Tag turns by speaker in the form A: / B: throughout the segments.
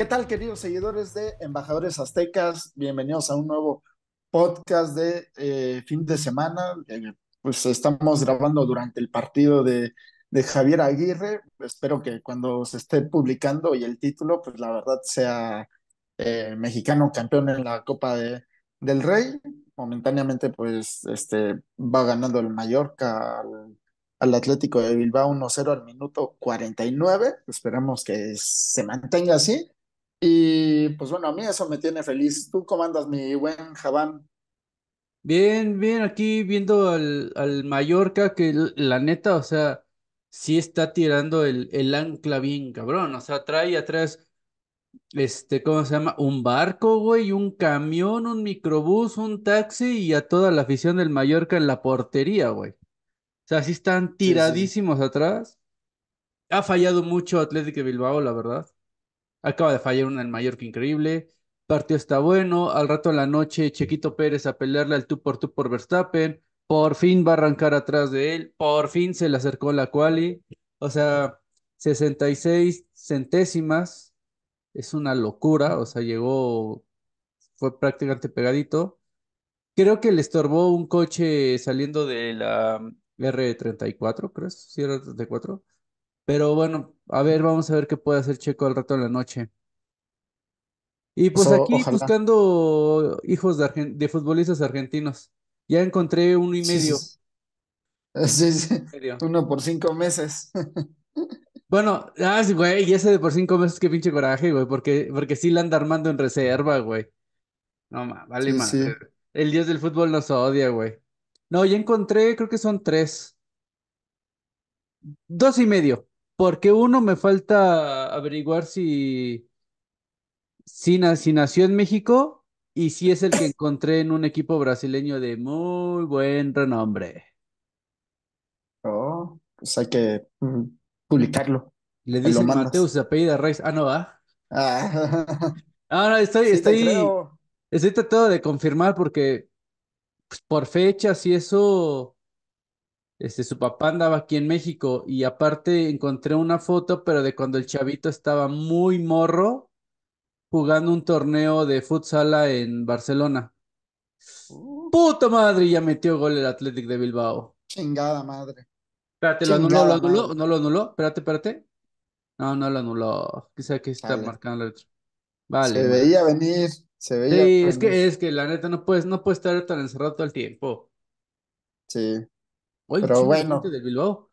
A: ¿Qué tal, queridos seguidores de Embajadores Aztecas? Bienvenidos a un nuevo podcast de eh, fin de semana. Eh, pues estamos grabando durante el partido de, Javier Aguirre. Espero que cuando se esté publicando y el título, pues la verdad sea eh, mexicano campeón en la Copa de, del Rey. Momentáneamente, pues este, va ganando el Mallorca al, al Atlético de Bilbao 1-0 al minuto 49. Esperemos que se mantenga así. Y pues bueno, a mí eso me tiene feliz. ¿Tú cómo andas, mi buen Javán?
B: Bien, bien, aquí viendo al, al Mallorca, que la neta, o sea, sí está tirando el, el ancla bien cabrón. O sea, trae atrás, este, ¿cómo se llama? Un barco, güey, un camión, un microbús, un taxi y a toda la afición del Mallorca en la portería, güey. O sea, sí están
A: Sí, sí, sí.
B: tiradísimos atrás. Ha fallado mucho Atlético de Bilbao, la verdad. Acaba de fallar una en Mallorca increíble. Partido está bueno. Al rato en la noche, Chequito Pérez a pelearle al tú por tú por Verstappen. Por fin va a arrancar atrás de él. Por fin se le acercó la quali. O sea, 66 centésimas. Es una locura. O sea, llegó, fue prácticamente pegadito. Creo que le estorbó un coche saliendo de la R34, creo. Sí, era 34. Pero bueno, a ver, vamos a ver qué puede hacer Checo al rato en la noche. Y pues
A: Eso,
B: aquí
A: ojalá.
B: buscando hijos de, argen- de futbolistas argentinos. Ya encontré uno y medio.
A: sí. Sí, sí.
B: medio.
A: Uno por cinco meses.
B: Bueno, ah, sí, güey, y ese de por cinco meses, qué pinche coraje, güey, porque, porque sí la anda armando en reserva, güey. No, ma, vale
A: sí.
B: El dios del fútbol nos odia, güey. No, ya encontré, creo que son tres. Dos y medio. Porque uno me falta averiguar si, si, na- si nació en México y si es el que encontré en un equipo brasileño de muy buen renombre.
A: Oh, pues hay que mm, publicarlo.
B: Le
A: Me lo
B: dicen Mateus
A: mandas.
B: de apellida Reis. Ah, no, va.
A: Ah,
B: Ah, no, estoy,
A: sí te
B: estoy,
A: creo.
B: estoy tratando de confirmar porque pues, por fechas y eso, este, su papá andaba aquí en México y aparte encontré una foto, pero de cuando el chavito estaba muy morro jugando un torneo de futsal en Barcelona. ¡Puta madre! Ya metió gol el Athletic de Bilbao.
A: chingada madre.
B: Espérate, ¿lo anuló? ¿Lo anuló? ¿No lo anuló? Espérate, espérate. No, no lo anuló. Quizá que está marcando el otro. Vale,
A: Se veía venir. Se veía
B: Sí, es
A: venir.
B: que es que la neta no puedes, no puedes estar tan encerrado todo el tiempo.
A: Sí.
B: Hoy
A: Pero bueno.
B: del Bilbao.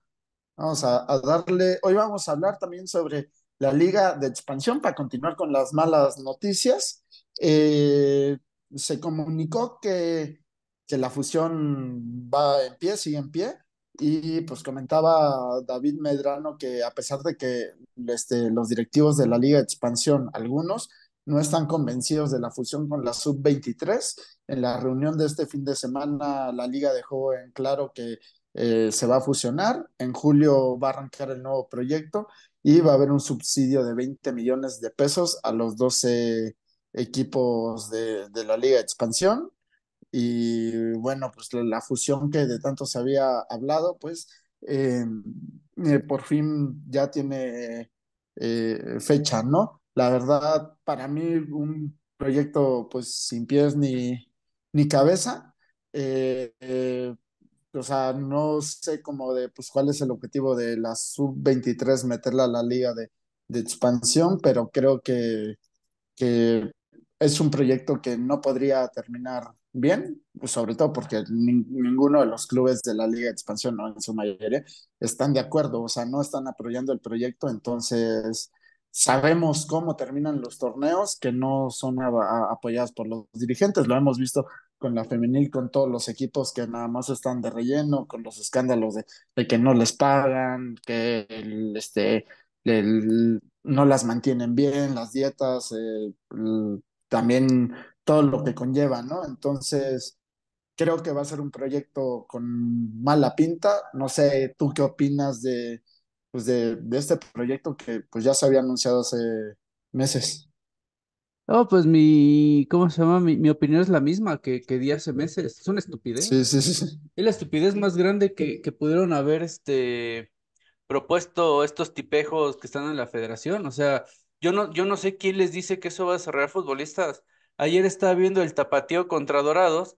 A: Vamos a, a darle, hoy vamos a hablar también sobre la liga de expansión para continuar con las malas noticias. Eh, se comunicó que, que la fusión va en pie, sigue en pie, y pues comentaba David Medrano que a pesar de que este, los directivos de la liga de expansión, algunos, no están convencidos de la fusión con la sub-23, en la reunión de este fin de semana la liga dejó en claro que eh, se va a fusionar. En julio va a arrancar el nuevo proyecto y va a haber un subsidio de 20 millones de pesos a los 12 equipos de, de la Liga de Expansión. Y bueno, pues la, fusión que de tanto se había hablado, pues eh, eh, por fin ya tiene eh, fecha, ¿no? La verdad, para mí un proyecto pues sin pies ni, ni cabeza. O sea, no sé cómo de, pues, cuál es el objetivo de la sub-23 meterla a la liga de, de expansión, pero creo que, que es un proyecto que no podría terminar bien, pues sobre todo porque ni- ninguno de los clubes de la liga de expansión, no en su mayoría, están de acuerdo, o sea, no están apoyando el proyecto, entonces sabemos cómo terminan los torneos que no son apoyados por los dirigentes, lo hemos visto con la femenil, con todos los equipos que nada más están de relleno, con los escándalos de, de que no les pagan, que este, el- no las mantienen bien, las dietas, eh, también todo lo que conlleva, ¿no? Entonces, creo que va a ser un proyecto con mala pinta. No sé, ¿tú qué opinas de, pues de, de este proyecto que pues ya se había anunciado hace meses?
B: No, pues mi, ¿cómo se llama? Mi, mi opinión es la misma que, que di hace meses. Es una estupidez.
A: Sí, sí, sí.
B: Es la estupidez más grande que, que pudieron haber este, propuesto estos tipejos que están en la federación. O sea, Yo no, yo no sé quién les dice que eso va a desarrollar futbolistas. Ayer estaba viendo el tapateo contra Dorados.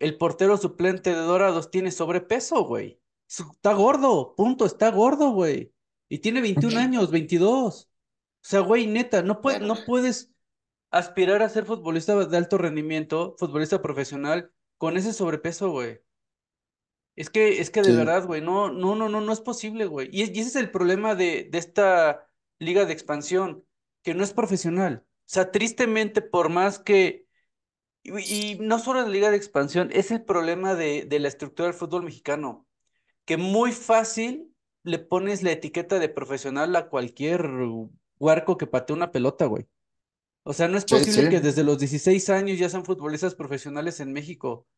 B: El portero suplente de Dorados tiene sobrepeso, güey. Está gordo, punto, está gordo, güey. Y tiene 21 años, 22. O sea, güey, neta, no puede,
A: Bueno,
B: no puedes aspirar a ser futbolista de alto rendimiento, futbolista profesional, con ese sobrepeso, güey. Es que, es que de
A: sí,
B: verdad, güey, no, no, no, no, no es posible, güey. Y, y ese es el problema de, de esta liga de expansión, que no es profesional. O sea, tristemente, por más que, y, y no solo en la liga de expansión, es el problema de, de la estructura del fútbol mexicano, que muy fácil le pones la etiqueta de profesional a cualquier huarco que patee una pelota, güey. O sea, no es
A: sí,
B: posible que desde los 16 años ya sean futbolistas profesionales en México.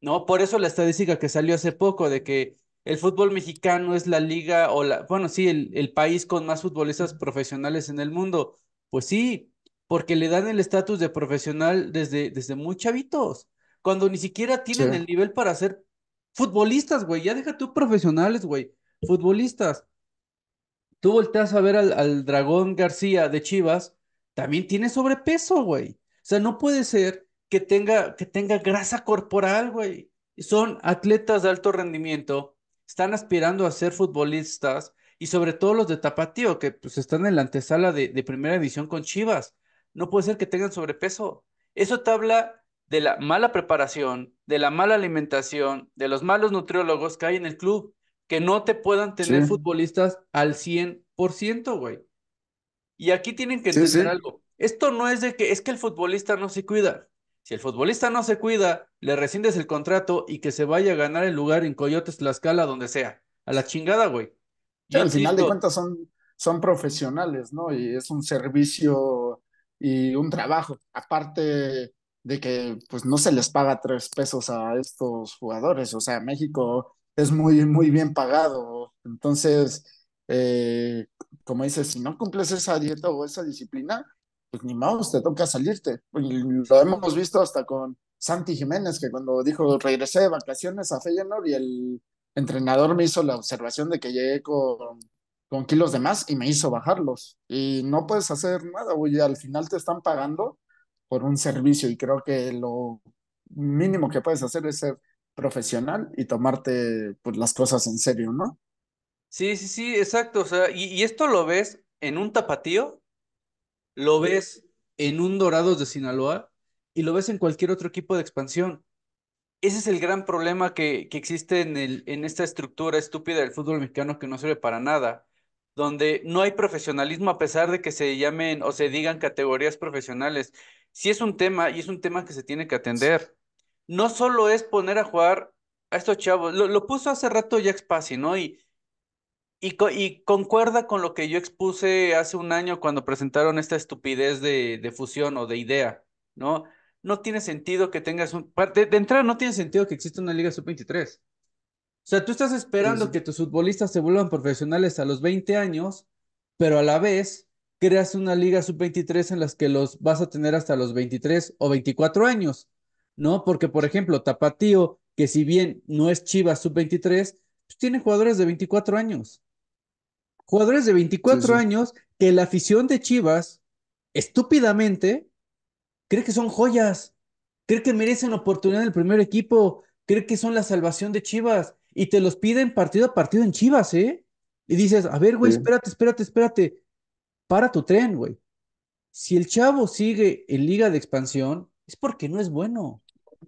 B: No, por eso la estadística que salió hace poco de que el fútbol mexicano es la liga o la, bueno, sí, el, el país con más futbolistas profesionales en el mundo. Pues sí, porque le dan el estatus de profesional desde, desde muy chavitos, cuando ni siquiera
A: sí,
B: tienen el nivel para ser futbolistas, güey. Ya deja tú profesionales, güey. Futbolistas tú volteas a ver al, al Dragón García de Chivas, también tiene sobrepeso, güey. O sea, no puede ser que tenga, que tenga grasa corporal, güey. Son atletas de alto rendimiento, están aspirando a ser futbolistas y sobre todo los de Tapatío, que pues están en la antesala de, de primera división con Chivas. No puede ser que tengan sobrepeso. Eso te habla de la mala preparación, de la mala alimentación, de los malos nutriólogos que hay en el club que no te puedan
A: sí,
B: tener futbolistas al 100%, güey. Y aquí tienen que entender
A: sí,
B: algo. Esto no es de que es que el futbolista no se cuida. Si el futbolista no se cuida, le rescindes el contrato y que se vaya a ganar el lugar en Coyotes, Tlaxcala, donde sea. A la chingada, güey. Yo
A: al final de cuentas son, son profesionales, ¿no? Y es un servicio y un trabajo, aparte de que pues no se les paga tres pesos a estos jugadores, o sea, México es muy, muy bien pagado, entonces, eh, como dices, si no cumples esa dieta o esa disciplina, pues ni modo, te toca salirte. Lo hemos visto hasta con Santi Jiménez, que cuando dijo regresé de vacaciones a Feyenoord y el entrenador me hizo la observación de que llegué con, con kilos de más y me hizo bajarlos. Y no puedes hacer nada, güey. Al final te están pagando por un servicio y creo que lo mínimo que puedes hacer es ser profesional y tomarte pues, las cosas en serio, ¿no?
B: Sí, sí, sí, exacto. O sea, y, y esto lo ves en un tapatío, lo ves en un Dorados de Sinaloa y lo ves en cualquier otro equipo de expansión. Ese es el gran problema que, que existe en el, en esta estructura estúpida del fútbol mexicano que no sirve para nada, donde no hay profesionalismo a pesar de que se llamen o se digan categorías profesionales. Sí es un tema y es un tema que se tiene que atender. No solo es poner a jugar a estos chavos, lo, lo puso hace rato Jack Spassi, ¿no? Y, y, co- y concuerda con lo que yo expuse hace un año cuando presentaron esta estupidez de, de fusión o de idea, ¿no? No tiene sentido que tengas un... De, de entrada, no tiene sentido que exista una Liga Sub-23. O sea, tú estás esperando
A: sí,
B: que tus futbolistas se vuelvan profesionales a los 20 años, pero a la vez creas una Liga Sub-23 en las que los vas a tener hasta los 23 o 24 años, ¿no? Porque, por ejemplo, Tapatío, que si bien no es Chivas Sub-23, pues tiene jugadores de 24 años. Jugadores de
A: sí,
B: 24
A: sí,
B: años que la afición de Chivas, estúpidamente, cree que son joyas, cree que merecen oportunidad en el primer equipo, cree que son la salvación de Chivas y te los piden partido a partido en Chivas, ¿eh? Y dices, a ver, güey,
A: sí,
B: espérate, espérate, espérate, para tu tren, güey. Si el chavo sigue en liga de expansión, es porque no es bueno.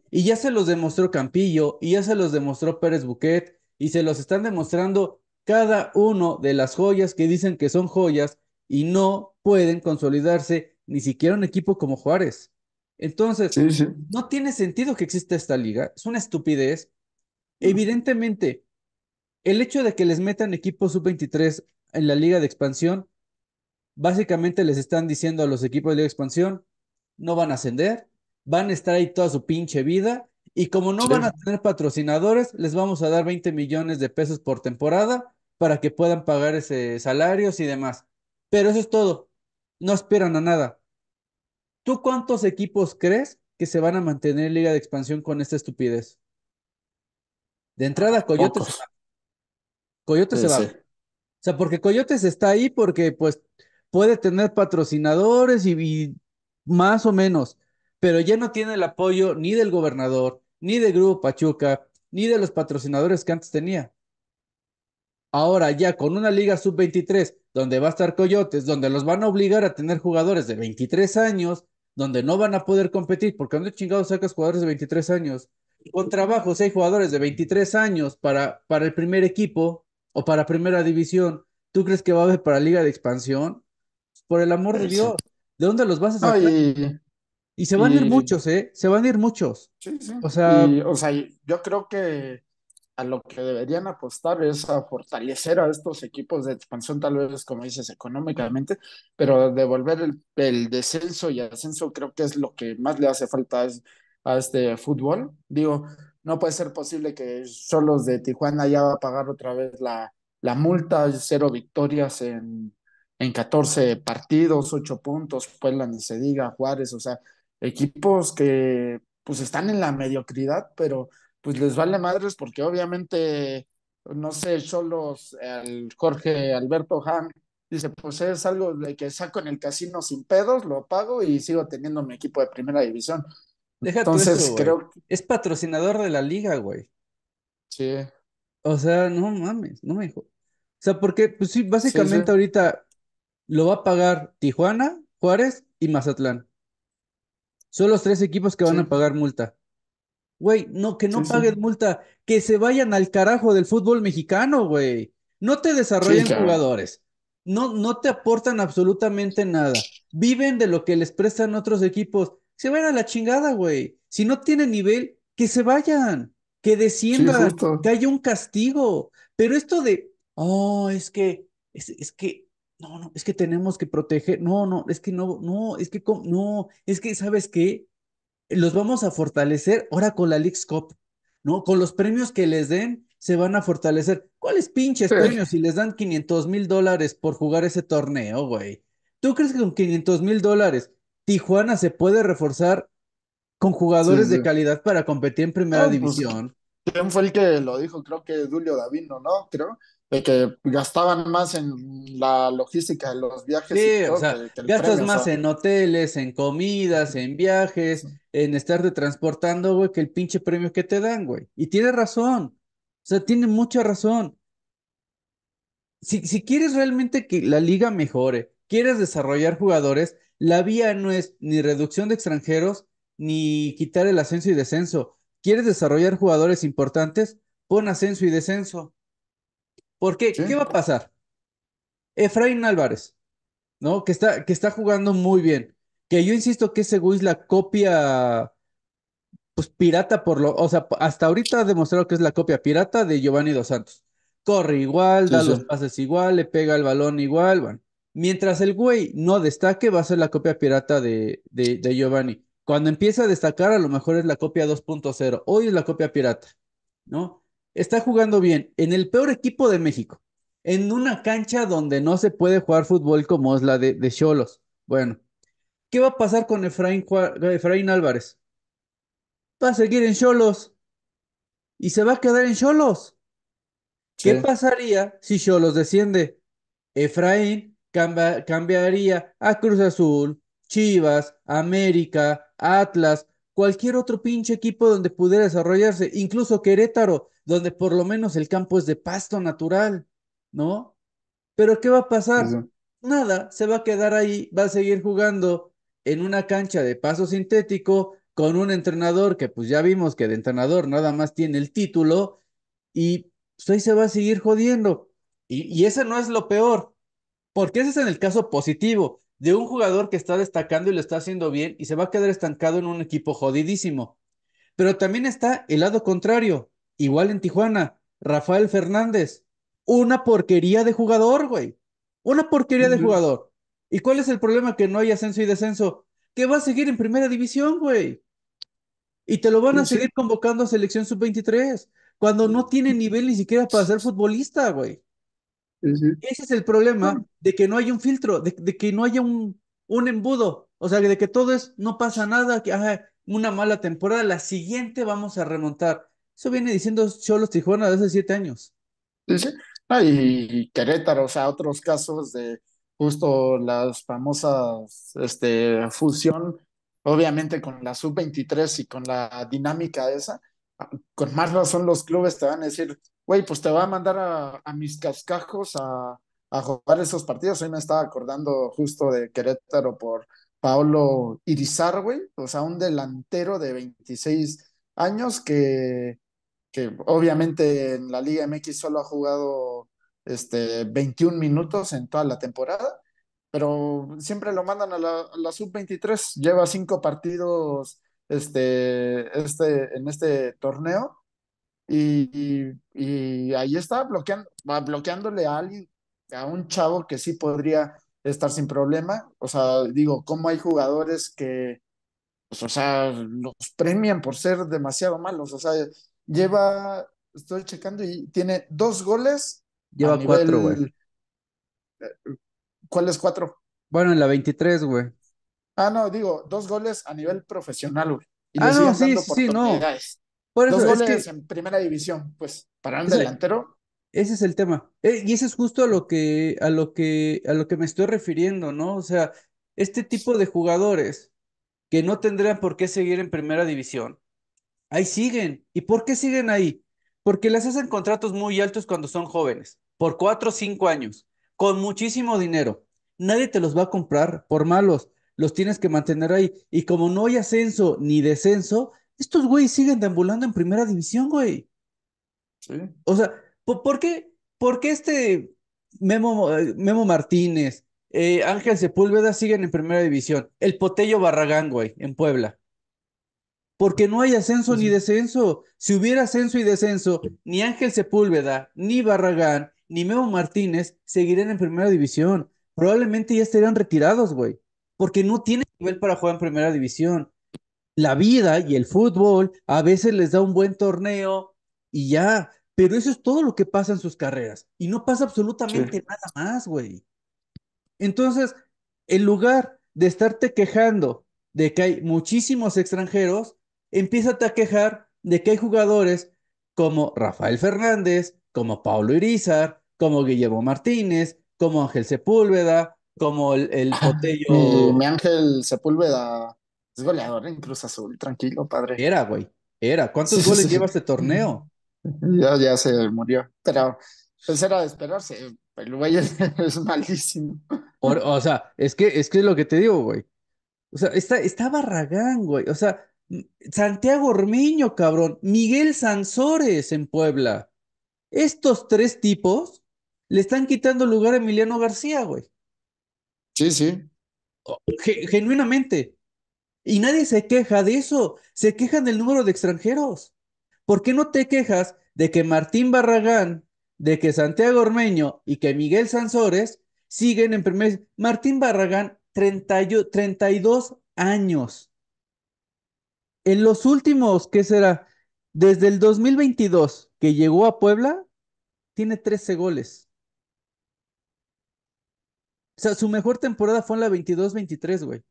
B: Y ya se los demostró Campillo, y ya se los demostró Pérez Buquet, y se los están demostrando cada uno de las joyas que dicen que son joyas y no pueden consolidarse ni siquiera un equipo como Juárez. Entonces,
A: sí, sí,
B: no tiene sentido que exista esta liga, es una estupidez. Evidentemente, el hecho de que les metan equipos sub-23 en la liga de expansión, básicamente les están diciendo a los equipos de liga de expansión, no van a ascender, van a estar ahí toda su pinche vida y como no
A: sí,
B: van a tener patrocinadores, les vamos a dar 20 millones de pesos por temporada para que puedan pagar ese salarios y demás. Pero eso es todo. No esperan a nada. ¿Tú cuántos equipos crees que se van a mantener en Liga de Expansión con esta estupidez? De entrada, Coyotes se va.
A: pocos.
B: Coyotes se va.
A: sí,
B: O sea, porque Coyotes está ahí porque, pues, puede tener patrocinadores y, y más o menos, pero ya no tiene el apoyo ni del gobernador, ni del Grupo Pachuca, ni de los patrocinadores que antes tenía. Ahora ya con una liga sub-23, donde va a estar Coyotes, donde los van a obligar a tener jugadores de 23 años, donde no van a poder competir, porque ¿dónde chingados sacas jugadores de 23 años? Con trabajo, si hay jugadores de 23 años para, para el primer equipo o para primera división, ¿tú crees que va a haber para liga de expansión? Por el amor de Dios. ¿de dónde los vas a sacar?
A: y,
B: Y se van a ir muchos, ¿eh? Se van a ir muchos.
A: sí, sí.
B: O sea,
A: Y, o sea, yo creo que a lo que deberían apostar es a fortalecer a estos equipos de expansión, tal vez, como dices, económicamente, pero devolver el, el descenso y ascenso creo que es lo que más le hace falta a, es- a este fútbol. Digo, no puede ser posible que Solos de Tijuana ya va a pagar otra vez la, la multa, cero victorias en, en 14 partidos, 8 puntos, Puebla ni se diga, Juárez, o sea, equipos que pues están en la mediocridad, pero pues les vale madres porque obviamente, no sé, Cholos, el Jorge Alberto Han dice, pues es algo de que saco en el casino sin pedos, lo pago y sigo teniendo mi equipo de primera división.
B: deja eso,
A: Entonces creo que
B: Es patrocinador de la liga, güey.
A: sí,
B: O sea, no mames, no me dijo. O sea, porque, pues sí,
A: sí, sí,
B: básicamente ahorita lo va a pagar Tijuana, Juárez y Mazatlán. Son los tres equipos que van a pagar multa. Güey, no, que no
A: sí,
B: paguen multa, que se vayan al carajo del fútbol mexicano, güey. No te desarrollan
A: que
B: jugadores, no, no te aportan absolutamente nada. Viven de lo que les prestan otros equipos. Se vayan a la chingada, güey. Si no tienen nivel, que se vayan, que desciendan, que haya un castigo. Pero esto de, oh, es que, es, es que, no, no, es que tenemos que proteger, no, no, es que no, no, es que, no, es que, ¿sabes qué? los vamos a fortalecer ahora con la Leagues Cup, ¿no? Con los premios que les den, se van a fortalecer. ¿Cuáles pinches
A: sí,
B: premios si les dan 500 mil dólares por jugar ese torneo, güey? ¿Tú crees que con 500 mil dólares Tijuana se puede reforzar con
A: sí,
B: jugadores de calidad para competir en primera
A: pues
B: división?
A: ¿Quién fue el que lo dijo? Creo que Dulio Davino, ¿no? Creo, de que gastaban más en la logística de los viajes y
B: Sí, o sea,
A: que, que el
B: gastas
A: premio,
B: más en hoteles, en comidas, en viajes, en estarte transportando, güey, que el pinche premio que te dan, güey. Y tiene razón. O sea, tiene mucha razón. si, si quieres realmente que la liga mejore, quieres desarrollar jugadores, la vía no es ni reducción de extranjeros, ni quitar el ascenso y descenso. ¿Quieres desarrollar jugadores importantes? Pon ascenso y descenso. ¿Por qué?
A: sí,
B: ¿Qué va a pasar? Efraín Álvarez, ¿no? Que está, que está jugando muy bien. Que yo insisto que ese güey es la copia pues pirata por lo, o sea, hasta ahorita ha demostrado que es la copia pirata de Giovanni Dos Santos. Corre igual,
A: sí,
B: da
A: sí,
B: los pases igual, le pega el balón igual, bueno. Mientras el güey no destaque, va a ser la copia pirata de, de, de Giovanni. Cuando empieza a destacar, a lo mejor es la copia 2.0. Hoy es la copia pirata, ¿no? Está jugando bien en el peor equipo de México, en una cancha donde no se puede jugar fútbol como es la de Xolos. Bueno, ¿qué va a pasar con Efraín, Álvarez? Va a seguir en Xolos y se va a quedar en Xolos. ¿Qué
A: sí,
B: pasaría si Xolos desciende? Efraín camba- cambiaría a Cruz Azul, Chivas, América, Atlas, cualquier otro pinche equipo donde pudiera desarrollarse, incluso Querétaro, donde por lo menos el campo es de pasto natural, ¿no? Pero ¿qué va a pasar? Nada, se va a quedar ahí, va a seguir jugando en una cancha de paso sintético con un entrenador que pues ya vimos que de entrenador nada más tiene el título y pues ahí se va a seguir jodiendo. Y, y ese no es lo peor, porque ese es en el caso positivo de un jugador que está destacando y lo está haciendo bien y se va a quedar estancado en un equipo jodidísimo. Pero también está el lado contrario, igual en Tijuana, Rafael Fernández, una porquería de jugador, güey. Una porquería de jugador. ¿Y cuál es el problema? Que no hay ascenso y descenso. Que va a seguir en primera división, güey. Y te lo van a
A: sí, sí,
B: seguir convocando a selección sub-23, cuando no tiene nivel ni siquiera para ser futbolista, güey.
A: sí.
B: Ese es el problema de que no haya un filtro, de, de que no haya un, un embudo. O sea, de que todo es, no pasa nada, que ajá, una mala temporada, la siguiente vamos a remontar. Eso viene diciendo Cholos Tijuana desde hace siete años.
A: sí, sí. Ah, y Querétaro, o sea, otros casos de justo las famosas este, fusión, obviamente con la sub-23 y con la dinámica esa, con más razón los clubes te van a decir, güey, pues te voy a mandar a, a mis cascajos a, a, jugar esos partidos. Hoy me estaba acordando justo de Querétaro por Paolo Irizar, güey, o sea, un delantero de 26 años que, que obviamente en la Liga MX solo ha jugado este, 21 minutos en toda la temporada, pero siempre lo mandan a la, la sub-23, lleva cinco partidos este, este, en este torneo y, y, y ahí está bloqueando, bloqueándole a alguien, a un chavo que sí podría estar sin problema. O sea, digo, cómo hay jugadores que, pues, o sea, los premian por ser demasiado malos. O sea, lleva, estoy checando y tiene dos goles.
B: Lleva
A: a
B: cuatro, güey.
A: nivel, ¿Cuáles cuatro?
B: Bueno, en la 23, güey.
A: Ah, no, digo, dos goles a nivel profesional, güey. Y
B: Ah, no, sí, sí, no. Por
A: Dos
B: eso, es
A: goles
B: que
A: en primera división, pues, para un delantero,
B: ese es el tema. Eh, y ese es justo a lo que, a lo que, a lo que me estoy refiriendo, ¿no? O sea, este tipo de jugadores que no tendrían por qué seguir en primera división Ahí siguen. ¿Y por qué siguen ahí? Porque les hacen contratos muy altos cuando son jóvenes, por cuatro o cinco años, con muchísimo dinero. Nadie te los va a comprar por malos. Los tienes que mantener ahí. Y como no hay ascenso ni descenso, estos güeyes siguen deambulando en primera división, güey.
A: sí.
B: O sea, ¿por, qué, por qué este Memo, eh, Memo Martínez, eh, Ángel Sepúlveda siguen en primera división? El Potello Barragán, güey, en Puebla. Porque no hay ascenso
A: Sí,
B: ni descenso. Si hubiera ascenso y descenso, ni Ángel Sepúlveda, ni Barragán, ni Memo Martínez seguirían en primera división. Probablemente ya estarían retirados, güey. Porque no tienen nivel para jugar en primera división. La vida y el fútbol a veces les da un buen torneo y ya. Pero eso es todo lo que pasa en sus carreras. Y no pasa
A: Sí.
B: absolutamente nada más, güey. Entonces, en lugar de estarte quejando de que hay muchísimos extranjeros, empiézate a quejar de que hay jugadores como Rafael Fernández, como Paulo Irizar, como Guillermo Martínez, como Ángel Sepúlveda, como el, el
A: Mi,
B: Potello
A: mi Ángel Sepúlveda es goleador en Cruz Azul, tranquilo, padre.
B: era, güey, era. ¿Cuántos goles lleva este torneo?
A: Ya, ya se murió. Pero pues era de esperarse. El güey es, es malísimo.
B: Por- o sea, es que, es que es lo que te digo, güey. O sea, está, está Barragán, güey. O sea, Santiago Ormeño, cabrón. Miguel Sansores en Puebla. Estos tres tipos le están quitando lugar a Emiliano García, güey.
A: Sí, sí.
B: Genuinamente. Y nadie se queja de eso. Se quejan del número de extranjeros. ¿Por qué no te quejas de que Martín Barragán, de que Santiago Ormeño y que Miguel Sansores siguen en primer... Martín Barragán, 30 y- 32 años. En los últimos, ¿qué será? Desde el 2022 que llegó a Puebla, tiene 13 goles. O sea, su mejor temporada fue en la 22-23, güey.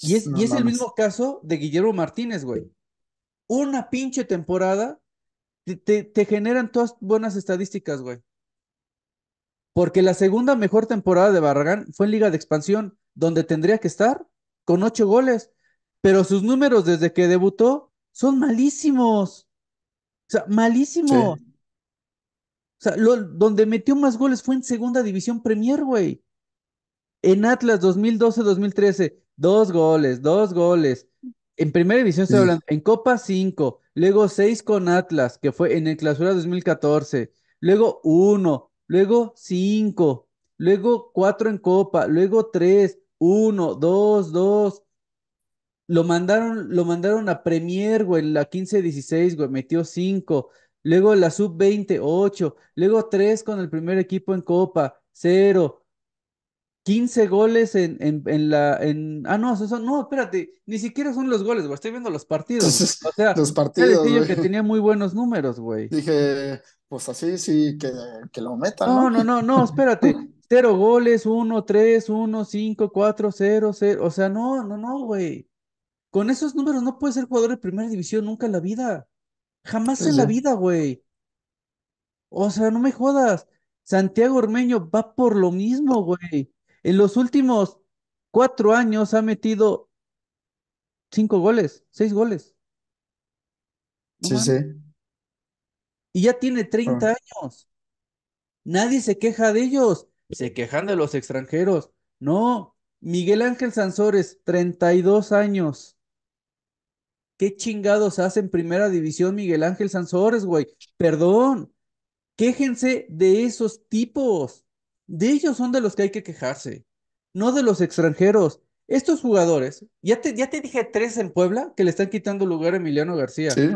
B: Y es, y es el mismo caso de Guillermo Martínez, güey. Una pinche temporada te, te- te generan todas buenas estadísticas, güey. Porque la segunda mejor temporada de Barragán fue en Liga de Expansión, donde tendría que estar con ocho goles. Pero sus números desde que debutó son malísimos. O sea, malísimos.
A: Sí.
B: O sea, lo- donde metió más goles fue en Segunda División Premier, güey. En Atlas 2012-2013, dos goles, dos goles. En Primera División
A: Sí.
B: hablando, en Copa 5, luego 6 con Atlas, que fue en el Clausura 2014, luego 1, luego 5, luego 4 en Copa, luego 3, 1, 2, 2. Lo mandaron, lo mandaron a Premier, güey, en la 15-16, güey, metió 5. Luego la sub-20, 8. Luego 3 con el primer equipo en Copa, 0. 15 goles en, en, en la. En, ah, no, esos son, no, espérate, ni siquiera son los goles, güey, estoy viendo los partidos. güey. O sea,
A: los partidos,
B: yo que
A: güey.
B: tenía muy buenos números, güey.
A: Dije, pues así sí, que, que lo metan,
B: No,
A: ¿no?
B: no, no, no, espérate. Cero goles, 1, 3, 1, 5, 4, 0, 0. O sea, no, no, no, güey. Con esos números no puedes ser jugador de primera división nunca en la vida. Jamás
A: Sí,
B: en la vida, güey. O sea, no me jodas. Santiago Ormeño va por lo mismo, güey. En los últimos cuatro años ha metido cinco goles, seis goles. No
A: Sí, sí.
B: Y ya tiene
A: Ah,
B: 30 años. Nadie se queja de ellos. Se quejan de los extranjeros. No, Miguel Ángel Sansores, 32 años. ¿Qué chingados hace en primera división Miguel Ángel Sansores, güey? Perdón. Quéjense de esos tipos. De ellos son de los que hay que quejarse, no de los extranjeros. Estos jugadores, ya te, ya te dije tres en Puebla que le están quitando lugar a Emiliano García
A: Sí,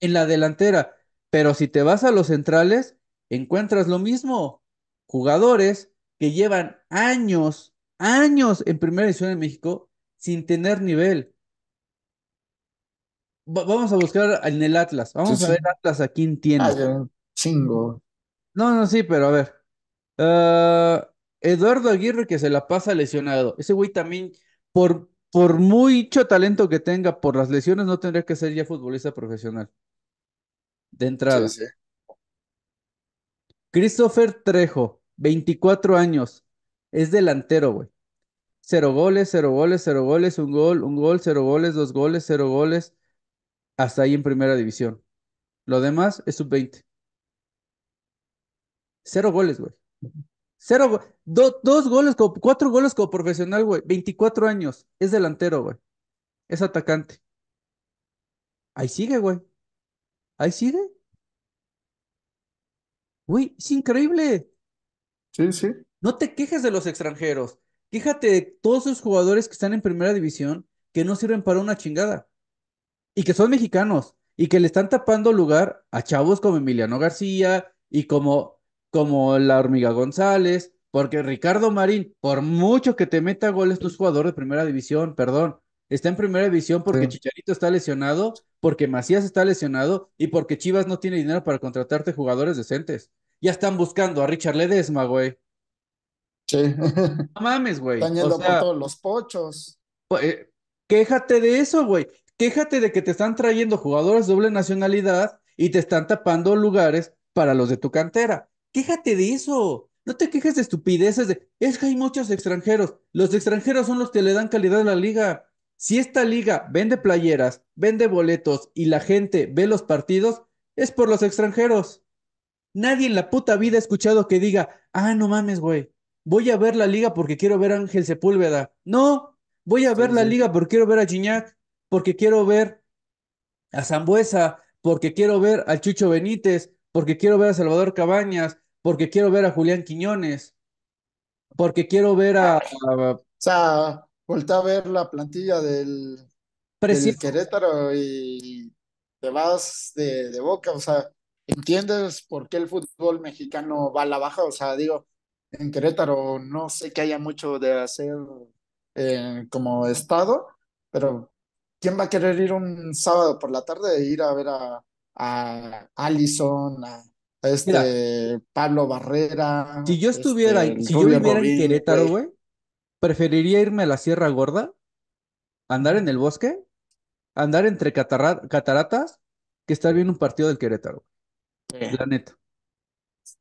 B: en la delantera, pero si te vas a los centrales, encuentras lo mismo. Jugadores que llevan años, años en primera división en México sin tener nivel. Va- vamos a buscar en el Atlas.
A: sí,
B: Vamos a
A: sí.
B: ver Atlas a quién
A: Ah,
B: tiene.
A: ya, chingo.
B: No, no, sí, pero a ver. Ah, Eduardo Aguirre que se la pasa lesionado. Ese güey también, por, por mucho talento que tenga, por las lesiones, no tendría que ser ya futbolista profesional. De entrada.
A: sí.
B: Christopher Trejo, 24 años. Es delantero, güey. Cero goles, cero goles, cero goles, un gol, un gol, cero goles, dos goles, cero goles. Hasta ahí en primera división. Lo demás es sub-20. Cero goles, güey. Cero, go- do- dos goles, como, cuatro goles como profesional, güey. 24 años. Es delantero, güey. Es atacante. Ahí sigue, güey. Ahí sigue. Güey, es increíble.
A: Sí, sí.
B: No te quejes de los extranjeros. Quéjate de todos esos jugadores que están en primera división que no sirven para una chingada y que son mexicanos y que le están tapando lugar a chavos como Emiliano García y como, como la Hormiga González, porque Ricardo Marín, por mucho que te meta goles, tu jugador de primera división, perdón, está en primera división porque
A: Sí.
B: Chicharito está lesionado, porque Macías está lesionado y porque Chivas no tiene dinero para contratarte jugadores decentes. Ya están buscando a Richard Ledesma, güey.
A: Sí.
B: No mames, güey.
A: Están
B: O
A: yendo por todos los pochos.
B: Pues, eh, quéjate de eso, güey. Quéjate de que te están trayendo jugadores de doble nacionalidad y te están tapando lugares para los de tu cantera. Quéjate de eso. No te quejes de estupideces de, es que hay muchos extranjeros. Los extranjeros son los que le dan calidad a la liga. Si esta liga vende playeras, vende boletos y la gente ve los partidos, es por los extranjeros. Nadie en la puta vida ha escuchado que diga, ah, no mames, güey, voy a ver la liga porque quiero ver a Ángel Sepúlveda. No, voy a ver
A: Sí,
B: la
A: sí.
B: liga porque quiero ver a Gignac, porque quiero ver a Zambuesa, porque quiero ver al Chucho Benítez, porque quiero ver a Salvador Cabañas, porque quiero ver a Julián Quiñones, porque quiero ver a, a
A: O sea, voltea a ver la plantilla del, del Querétaro y te vas de, de boca. O sea, ¿entiendes por qué el fútbol mexicano va a la baja? O sea, digo, en Querétaro no sé que haya mucho de hacer eh, como estado, pero ¿quién va a querer ir un sábado por la tarde e ir a ver a, a Allison, a, a
B: Mira,
A: este Pablo Barrera,
B: si yo estuviera,
A: este,
B: si yo viviera en Querétaro,
A: güey?
B: güey, preferiría irme a la Sierra Gorda, andar en el bosque, andar entre cataratas, que estar viendo un partido del Querétaro,
A: Sí,
B: la neta.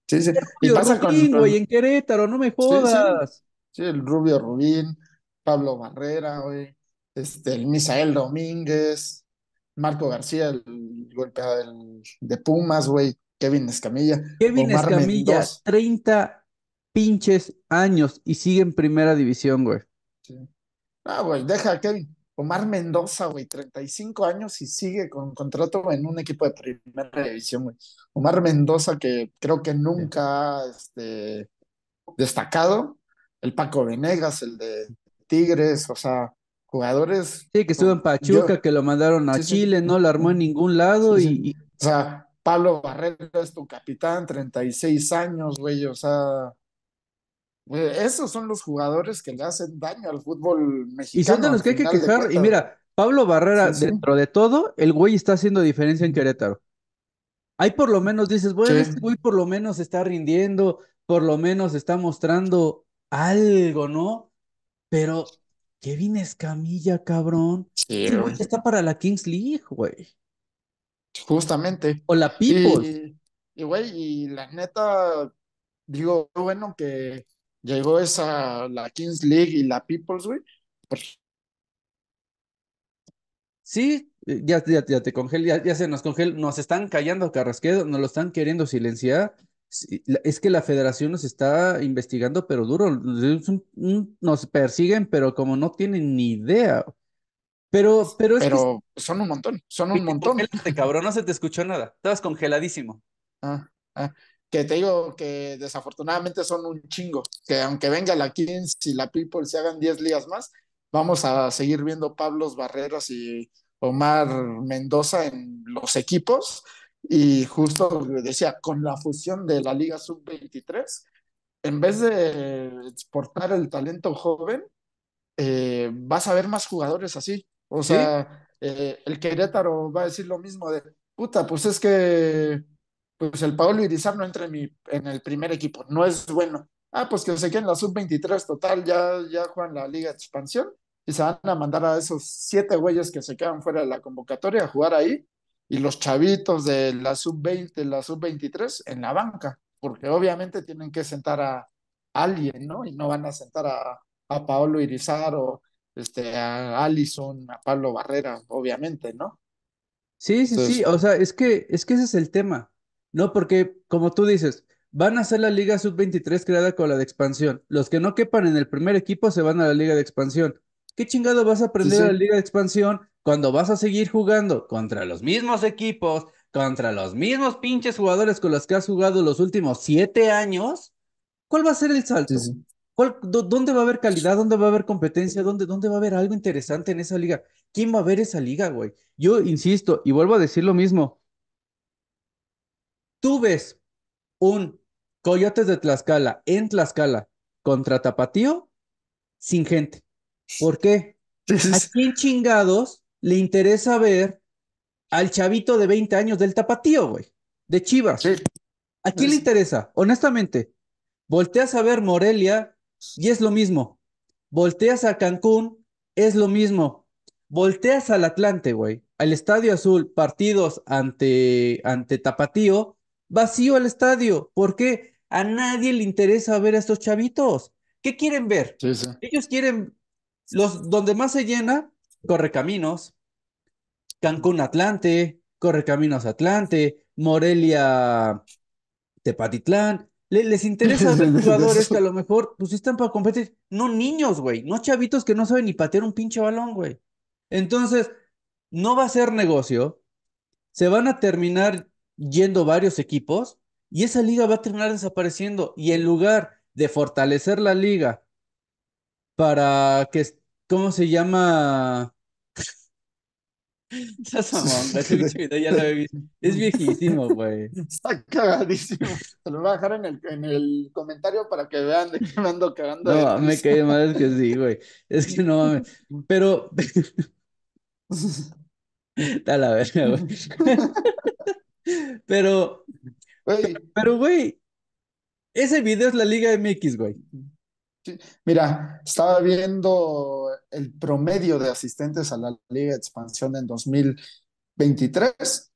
A: sí, sí. Y pasa con,
B: Rubín, güey,
A: con-
B: en Querétaro, no me
A: sí, sí,
B: jodas.
A: sí, el Rubio Rubín, Pablo Barrera, güey, este, el Misael Domínguez, Marco García, el golpeador del- de Pumas, güey, Kevin Escamilla,
B: Kevin
A: Omar
B: Escamilla,
A: Mendoza.
B: 30 pinches años y sigue en primera división, güey.
A: Sí. Ah, güey, deja a Kevin. Omar Mendoza, güey, 35 años y sigue con contrato en un equipo de primera división, güey. Omar Mendoza, que creo que nunca ha este, destacado. El Paco Venegas, el de Tigres, o sea, jugadores.
B: Sí, que estuvo en
A: yo,
B: Pachuca, que lo mandaron a
A: sí, sí,
B: Chile, no la armó en ningún lado
A: sí,
B: y,
A: O sea, Pablo Barrera es tu capitán, 36 años, güey, o sea. güey, esos son los jugadores que le hacen daño al fútbol
B: y son de
A: mexicano,
B: los que hay que quejar. Y mira, Pablo Barrera, dentro de todo, el güey está haciendo diferencia en Querétaro. Ahí por lo menos dices, bueno, este güey por lo menos está rindiendo, por lo menos está mostrando algo, ¿no? Pero Kevin Escamilla, cabrón.
A: Sí,
B: güey está para la Kings League, güey.
A: justamente.
B: O la Peoples.
A: Y, güey, y la neta, digo, bueno que llegó esa, la Kings League y la People's, güey.
B: Sí, eh, ya, ya, ya te congel, ya, ya se nos congel, nos están callando Carrasquedo, nos lo están queriendo silenciar. Es que la federación nos está investigando, pero duro. Nos persiguen, pero como no tienen ni idea. Pero, pero,
A: es pero son un montón, son un montón.
B: cabrón, no se te escuchó nada. Estabas congeladísimo.
A: Ah, ah, que te digo que desafortunadamente son un chingo. Que aunque venga la Kings y la People se hagan 10 ligas más, vamos a seguir viendo Pablos Barreras y Omar Mendoza en los equipos. Y justo decía, con la fusión de la Liga Sub-23, en vez de exportar el talento joven, eh, vas a ver más jugadores así. O sea, eh, el Querétaro va a decir lo mismo de, puta, pues es que pues el Paolo Irizar no entra en, mi, en el primer equipo, no es bueno. Ah, pues que se quede en la sub-23 total, ya, ya juegan la liga de expansión y se van a mandar a esos siete güeyes que se quedan fuera de la convocatoria a jugar ahí y los chavitos de la sub-20, la sub-23 en la banca, porque obviamente tienen que sentar a alguien, ¿no? Y no van a sentar a, a Paolo Irizar o este, a Allison, a Pablo Barrera, obviamente, ¿no?
B: Sí, sí, sí, o sea, es que, es que ese es el tema, ¿no? Porque, como tú dices, van a ser la Liga Sub-23 creada con la de expansión. Los que no quepan en el primer equipo se van a la Liga de expansión. ¿Qué chingado vas a aprender a la Liga de expansión cuando vas a seguir jugando contra los mismos equipos, contra los mismos pinches jugadores con los que has jugado los últimos siete años? ¿Cuál va a ser el salto? ¿Dónde va a haber calidad? ¿Dónde va a haber competencia? ¿Dónde, ¿Dónde va a haber algo interesante en esa liga? ¿Quién va a ver esa liga, güey? Yo insisto y vuelvo a decir lo mismo. Tú ves un Coyotes de Tlaxcala en Tlaxcala contra Tapatío sin gente. ¿Por qué? ¿A quién chingados le interesa ver al chavito de 20 años del Tapatío, güey? De Chivas. ¿A quién le interesa? Honestamente, volteas a ver Morelia y es lo mismo. Volteas a Cancún, es lo mismo. Volteas al Atlante, güey, al Estadio Azul, partidos ante, ante Tapatío, vacío el estadio. ¿Por qué? A nadie le interesa ver a estos chavitos. ¿Qué quieren ver? Ellos quieren los donde más se llena, Correcaminos, Cancún Atlante, Correcaminos Atlante, Morelia Tepatitlán, les interesa ver jugadores que a lo mejor pues están para competir. No niños, güey. No chavitos que no saben ni patear un pinche balón, güey. Entonces, no va a ser negocio. Se van a terminar yendo varios equipos y esa liga va a terminar desapareciendo. Y en lugar de fortalecer la liga para que, ¿cómo se llama? ya lo he visto. Es viejísimo, güey.
A: Está cagadísimo. Se lo voy a dejar en el, en el comentario para que vean de qué me ando cagando.
B: No, me cae mal, es que sí, güey. Es que no mames. Pero. Está la verga, güey. Pero. Pero, güey. Ese video es la Liga MX, güey.
A: Mira, estaba viendo el promedio de asistentes a la Liga de Expansión en 2023,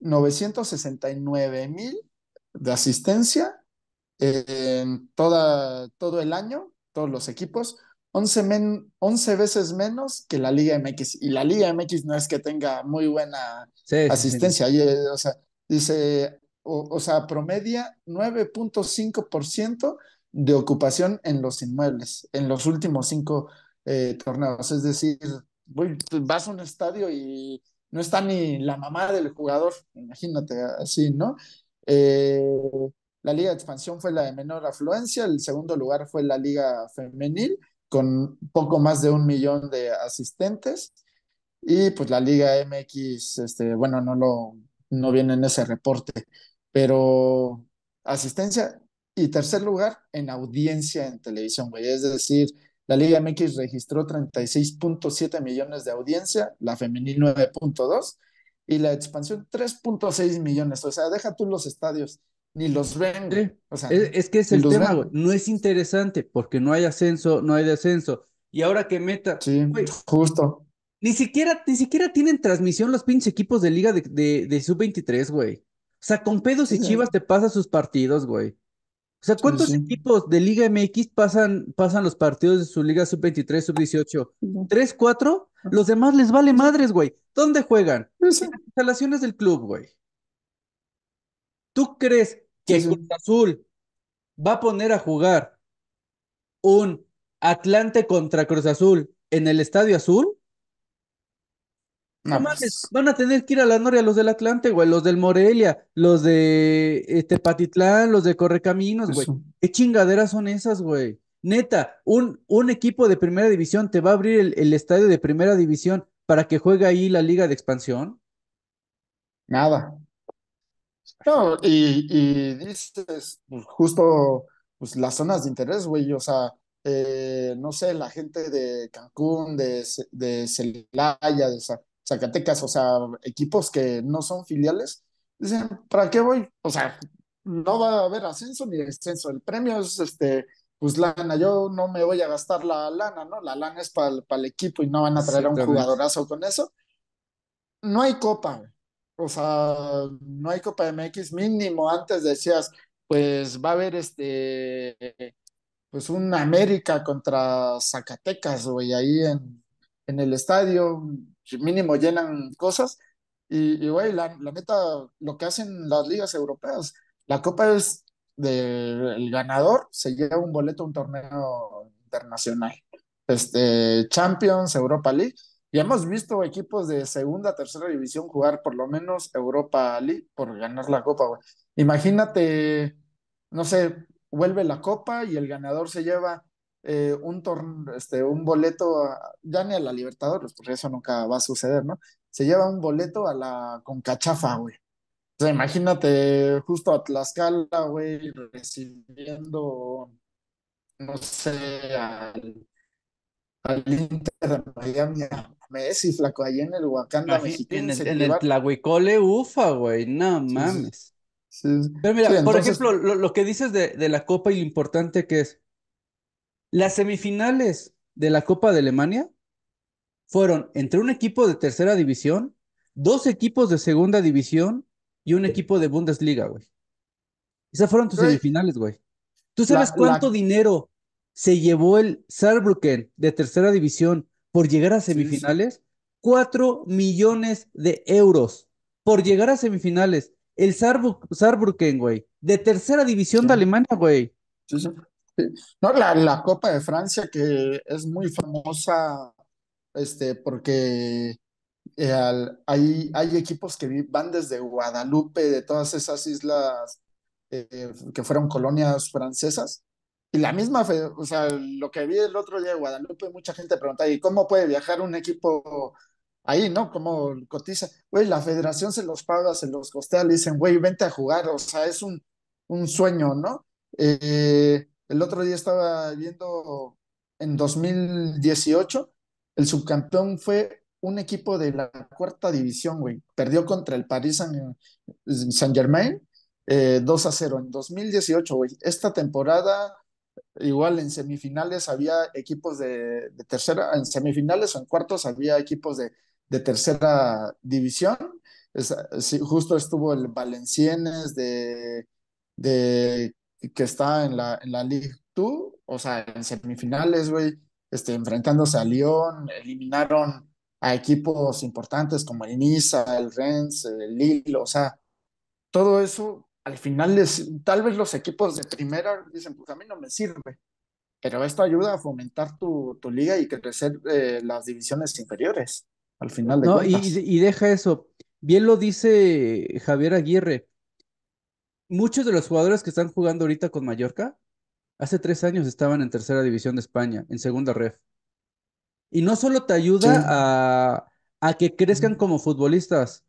A: 969 mil de asistencia en toda, todo el año, todos los equipos, 11, 11 veces menos que la Liga MX. Y la Liga MX no es que tenga muy buena asistencia. o sea, dice, o, o sea, promedia 9.5% de ocupación en los inmuebles en los últimos cinco eh, torneos. Es decir, vas a un estadio y no está ni la mamá del jugador, imagínate así, ¿no? Eh, la liga de expansión fue la de menor afluencia, el segundo lugar fue la liga femenil, con poco más de un millón de asistentes, y pues la liga MX, este, bueno, no lo, no viene en ese reporte, pero asistencia y tercer lugar en audiencia en televisión, güey. Es decir, la Liga MX registró 36.7 millones de audiencia, la femenil 9.2 y la expansión 3.6 millones. O sea, deja tú los estadios, ni los ven. O sea,
B: es, que es el tema, güey. No es interesante porque no hay ascenso, no hay descenso. Y ahora que meta.
A: Sí, justo.
B: Ni siquiera, ni siquiera tienen transmisión los pinches equipos de liga de, de, sub-23, güey. O sea, con pedos y chivas te pasa sus partidos, güey. O sea, ¿cuántos equipos de Liga MX pasan, pasan los partidos de su Liga Sub-23, Sub-18? ¿Tres, cuatro? Los demás les vale madres, güey. ¿Dónde juegan? En las instalaciones del club, güey. ¿Tú crees que Cruz Azul va a poner a jugar un Atlante contra Cruz Azul en el Estadio Azul? No, pues. van a tener que ir a la Noria los del Atlante, güey, los del Morelia, los de este Patitlán, los de Correcaminos, güey. ¿Qué chingaderas son esas, güey? Neta, un, un equipo de primera división te va a abrir el, el estadio de primera división para que juegue ahí la liga de expansión.
A: Nada. No, y, y dices, pues, justo pues, las zonas de interés, güey, o sea, eh, no sé, la gente de Cancún, de, de Celaya, de Zacatecas, o sea, equipos que no son filiales, dicen, ¿para qué voy? O sea, no va a haber ascenso ni descenso, el premio es este, pues lana, yo no me voy a gastar la lana, ¿no? La lana es para el equipo y no van a traer a un jugadorazo con eso. No hay copa. O sea, no hay Copa MX mínimo. Antes decías, pues va a haber este, pues un América contra Zacatecas, güey, ahí en, en el estadio, mínimo llenan cosas. Y, güey, la, la neta, lo que hacen las ligas europeas, la Copa es del ganador, se lleva un boleto a un torneo internacional. Este, Champions, Europa League, y hemos visto equipos de segunda, tercera división jugar por lo menos Europa League por ganar la Copa, güey. Imagínate, no sé, vuelve la Copa y el ganador se lleva eh, un, este, un boleto, ya ni a la Libertadores, porque eso nunca va a suceder, ¿no? Se lleva un boleto a la Concachafa, güey. O sea, imagínate justo a Tlaxcala, güey, recibiendo, no sé, al, al Inter de Miami Messi, flaco, ahí en el Wakanda
B: mexicano. En el, Tlahuicole, ufa, güey, no mames. Pero mira, por ejemplo, lo, que dices de, de, la Copa y lo importante que es, las semifinales de la Copa de Alemania fueron entre un equipo de tercera división, dos equipos de segunda división y un equipo de Bundesliga, güey. Esas fueron tus semifinales, güey. ¿Tú sabes cuánto dinero se llevó el Saarbrücken de tercera división por llegar a semifinales, cuatro millones de euros por llegar a semifinales. El Saarbrücken, güey, de tercera división de Alemania, güey.
A: No, la, la, Copa de Francia que es muy famosa, este, porque eh, hay, hay equipos que van desde Guadalupe, de todas esas islas eh, que fueron colonias francesas, y la misma, o sea, lo que vi el otro día de Guadalupe, mucha gente pregunta, ¿y cómo puede viajar un equipo ahí, no? ¿Cómo cotiza? Güey, la federación se los paga, se los costea, le dicen, güey, vente a jugar, o sea, es un, un sueño, ¿no? Eh, el otro día estaba viendo en 2018, el subcampeón fue un equipo de la cuarta división, güey. Perdió contra el Paris Saint-Germain 2 eh, a 0 en 2018, güey. Esta temporada Igual en semifinales había equipos de, tercera, en semifinales o en cuartos había equipos de, de tercera división. justo estuvo el Valenciennes de, de que está en la, en la League 2, o sea, en semifinales, güey, este, enfrentándose a Lyon, eliminaron a equipos importantes como el Niza, el Rennes, el Lille, o sea, todo eso al final les, tal vez los equipos de primera dicen, pues a mí no me sirve, pero esto ayuda a fomentar tu, tu liga y crecer eh, las divisiones inferiores, al final de no,
B: Y, y deja eso, bien lo dice Javier Aguirre, muchos de los jugadores que están jugando ahorita con Mallorca, hace tres años estaban en tercera división de España, en segunda ref. Y no solo te ayuda a, a que crezcan como futbolistas,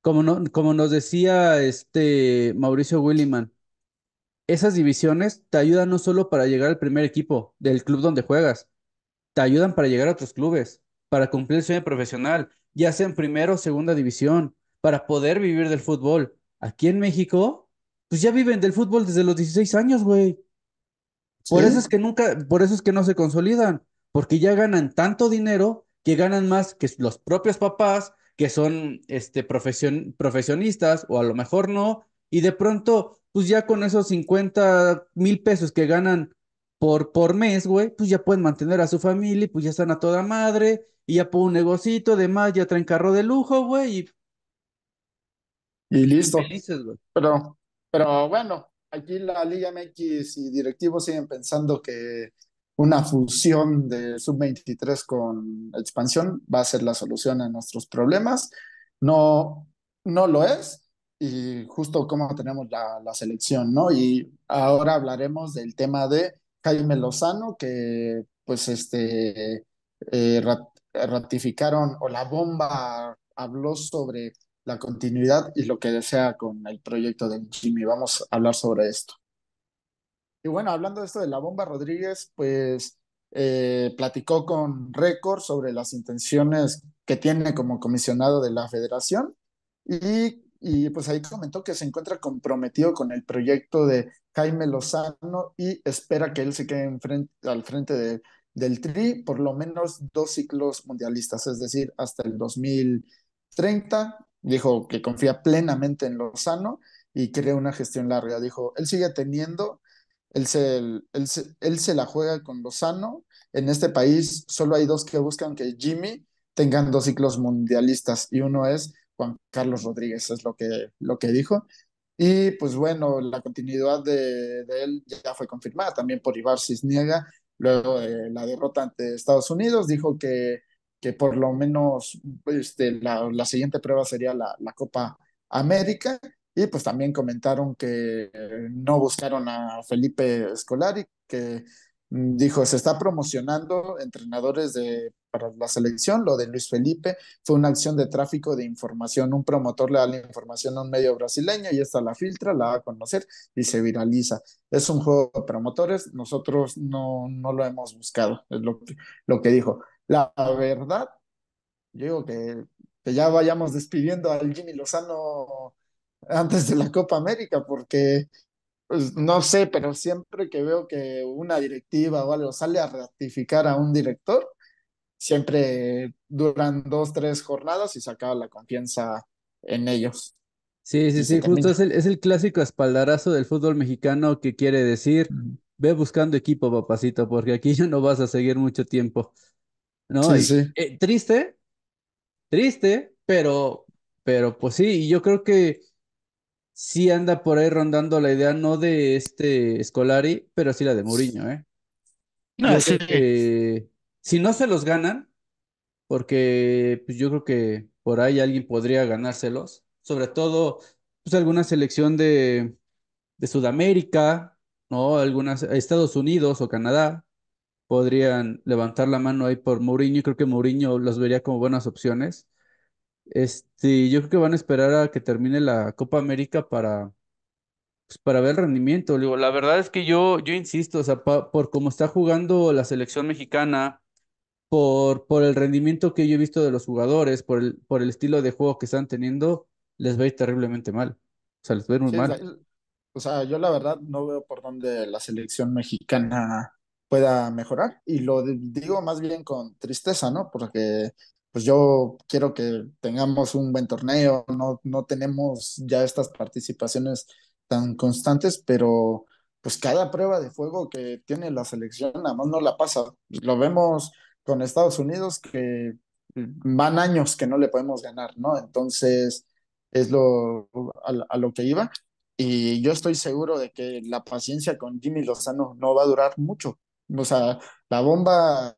B: como, no, como nos decía este Mauricio Williman, esas divisiones te ayudan no solo para llegar al primer equipo del club donde juegas, te ayudan para llegar a otros clubes, para cumplir el sueño profesional, ya sea en primera o segunda división, para poder vivir del fútbol. Aquí en México, pues ya viven del fútbol desde los 16 años, güey. Por eso es que nunca, por eso es que no se consolidan, porque ya ganan tanto dinero que ganan más que los propios papás, que son este, profesionistas o a lo mejor no, y de pronto, pues ya con esos 50 mil pesos que ganan por, por mes, güey, pues ya pueden mantener a su familia y pues ya están a toda madre y ya por un negocito, además ya traen carro de lujo, güey, y
A: Y listo.
B: felices, güey.
A: Pero, pero bueno, aquí la Liga MX y directivos siguen pensando que una fusión de sub-23 con expansión va a ser la solución a nuestros problemas. No, no lo es. Y justo como tenemos la, la selección, ¿no? Y ahora hablaremos del tema de Jaime Lozano, que pues este eh, rat- ratificaron o la bomba habló sobre la continuidad y lo que desea con el proyecto del Jimmy. Vamos a hablar sobre esto. Y bueno, hablando de esto de la bomba, Rodríguez, pues eh, platicó con Récord sobre las intenciones que tiene como comisionado de la federación y, y pues ahí comentó que se encuentra comprometido con el proyecto de Jaime Lozano y espera que él se quede en frente- al frente de- del Tri por lo menos dos ciclos mundialistas, es decir, hasta el 2030. Dijo que confía plenamente en Lozano y quiere una gestión larga. Dijo, él sigue teniendo él se, él se, él se la juega con Lozano. En este país solo hay dos que buscan que Jimmy tengan dos ciclos mundialistas y uno es Juan Carlos Rodríguez, es lo que, lo que dijo. Y pues bueno, la continuidad de, de él ya fue confirmada también por Ibar Cisniega, luego de la derrota ante Estados Unidos, dijo que, que por lo menos este, la, la siguiente prueba sería la, la Copa América y pues también comentaron que no buscaron a Felipe Scolari, que dijo, se está promocionando entrenadores de, para la selección, lo de Luis Felipe fue una acción de tráfico de información, un promotor le da la información a un medio brasileño y esta la filtra, la va a conocer y se viraliza. Es un juego de promotores, nosotros no, no lo hemos buscado, es lo lo que dijo. La verdad, yo digo que, que ya vayamos despidiendo al Jimmy Lozano antes de la Copa América, porque pues, no sé, pero siempre que veo que una directiva o algo sale a ratificar a un director, siempre duran dos, tres jornadas y se acaba la confianza en ellos.
B: Sí, sí, sí, justo es el, es el clásico espaldarazo del fútbol mexicano que quiere decir, ve buscando equipo, papacito, porque aquí ya no vas a seguir mucho tiempo, ¿no?
A: Sí,
B: Y,
A: sí,
B: eh, triste, triste, pero, pero pues sí, y yo creo que sí anda por ahí rondando la idea, no de este Scolari, pero sí la de Mourinho, ¿eh?
A: Ah,
B: Yo
A: sí,
B: que si no se los ganan, porque pues yo creo que por ahí alguien podría ganárselos, sobre todo pues alguna selección de, de Sudamérica, ¿no? Algunas, Estados Unidos o Canadá podrían levantar la mano ahí por Mourinho, creo que Mourinho los vería como buenas opciones. Este, yo creo que van a esperar a que termine la Copa América para, pues, para ver el rendimiento. Digo, la verdad es que yo, yo insisto, o sea, pa- por cómo está jugando la selección mexicana por, por el rendimiento que yo he visto de los jugadores, por el, por el estilo de juego que están teniendo, les va a ir terriblemente mal. O sea, les va a ir muy
A: sí,
B: mal.
A: la- o sea, yo la verdad no veo por dónde la selección mexicana pueda mejorar y lo di- digo más bien con tristeza, ¿no? Porque pues yo quiero que tengamos un buen torneo, no, no tenemos ya estas participaciones tan constantes, pero pues cada prueba de fuego que tiene la selección nada más no la pasa. Lo vemos con Estados Unidos que van años que no le podemos ganar, ¿no? Entonces es lo a, a lo que iba. Y yo estoy seguro de que la paciencia con Jimmy Lozano no va a durar mucho. O sea, la bomba,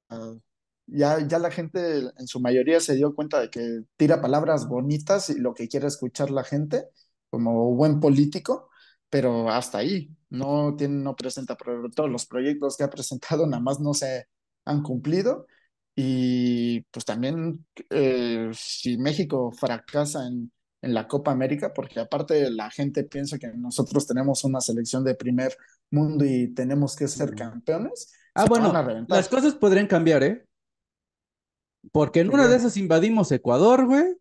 A: ya, ya la gente en su mayoría se dio cuenta de que tira palabras bonitas y lo que quiere escuchar la gente, como buen político, pero hasta ahí. No tiene, no presenta todos los proyectos que ha presentado, nada más no se han cumplido. Y pues también, eh, si México fracasa en en la Copa América, porque aparte la gente piensa que nosotros tenemos una selección de primer mundo y tenemos que ser campeones,
B: Ah, bueno, las cosas podrían cambiar, ¿eh? Porque en
A: ¿Por
B: una de
A: qué?
B: esas invadimos Ecuador, güey.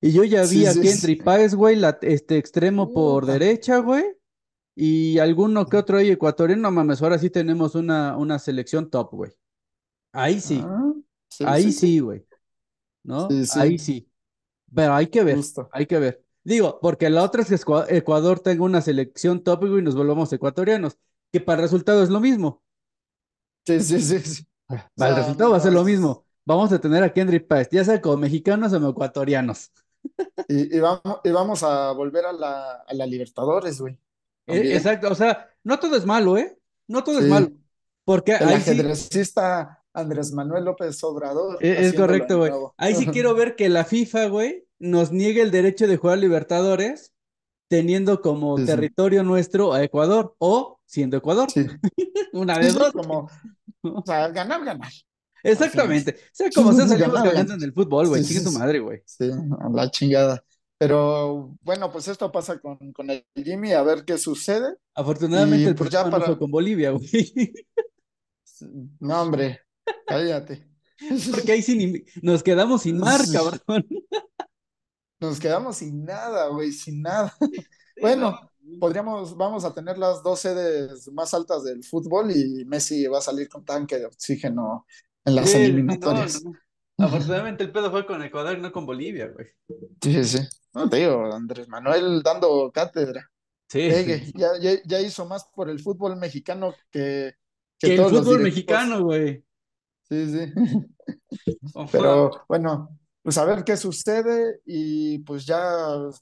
B: Y yo ya vi
A: Sí,
B: a
A: sí,
B: Kendry
A: sí.
B: Páez, güey, la, este extremo por derecha, güey. Y alguno que otro ahí ecuatoriano, no mames, ahora sí tenemos una, una selección top, güey. Ahí sí,
A: Ah, sí,
B: ahí
A: sí,
B: sí,
A: sí.
B: güey, ¿no?
A: Sí,
B: Ahí
A: sí.
B: Pero hay que ver,
A: justo.
B: hay que ver. Digo, porque la otra es que Ecuador tenga una selección top y nos volvamos ecuatorianos, que para el resultado es lo mismo.
A: Sí, sí, sí, sí. O
B: el resultado va a ser lo mismo. Vamos a tener a Kendrick Páez, ya sea como mexicanos o ecuatorianos.
A: y, y vamos, y vamos a volver a la, a la Libertadores, güey.
B: E-
A: También.
B: exacto, o sea, no todo es malo, ¿eh? No todo es malo, porque
A: El
B: ahí sí,
A: ajedrecista Andrés Manuel López Obrador
B: e- es correcto, güey. Ahí sí quiero ver que la FIFA, güey, nos niegue el derecho de jugar Libertadores teniendo como
A: sí.
B: territorio nuestro a Ecuador o siendo Ecuador,
A: Sí,
B: una
A: sí,
B: dos.
A: como, o sea, ganar, ganar.
B: Exactamente. Sea como sea, salimos ganando en el fútbol, güey.
A: Sí,
B: tu madre, güey.
A: Sí, a la chingada. Pero bueno, pues esto pasa con, con el Jimmy, a ver qué sucede.
B: Afortunadamente
A: Y
B: el
A: pues ya
B: fue
A: para...
B: con Bolivia, güey.
A: No, hombre, cállate.
B: Porque ahí sí ni- nos quedamos sin mar, cabrón.
A: Nos quedamos sin nada, güey, sin nada. Bueno, podríamos, vamos a tener las dos sedes más altas del fútbol y Messi va a salir con tanque de oxígeno en las
B: Sí, no,
A: eliminatorias.
B: no. Afortunadamente el pedo fue con Ecuador y no con Bolivia, güey.
A: Sí, sí. No te digo, Andrés Manuel dando cátedra.
B: Sí, sí.
A: ya, ya, ya hizo más por el fútbol mexicano que, que
B: Que el
A: todos
B: fútbol mexicano, güey.
A: Sí, sí. Pero bueno, pues a ver qué sucede y pues ya